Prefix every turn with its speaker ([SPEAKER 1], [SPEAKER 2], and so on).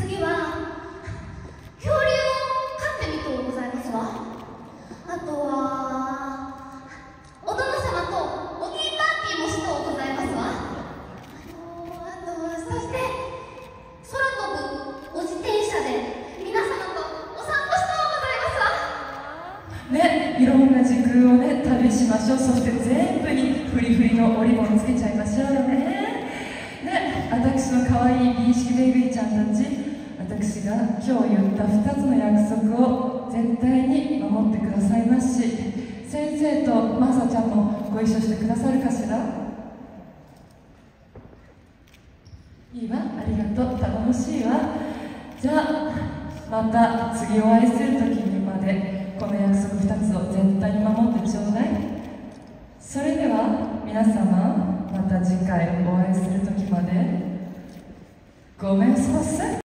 [SPEAKER 1] 次は恐竜を飼ってみとうございますわ。あとはお殿様とおぎんパーティーもしとうございますわ。あとはそして空飛ぶお自転車で皆様とお散歩しとうございますわ。
[SPEAKER 2] ねいろんな時空をね旅しましょう。そして全部にフリフリのおリボンつけちゃいましょうよね。ね私の可愛い美意識ベイビーちゃんたち。が今日言った2つの約束を絶対に守ってくださいますし先生とマサちゃんもご一緒してくださるかしら？いいわありがとう頼もしいわ。じゃあまた次お会いする時にまでこの約束2つを絶対に守ってちょうだい。それでは皆様また次回お会いする時まで。ごめんなさい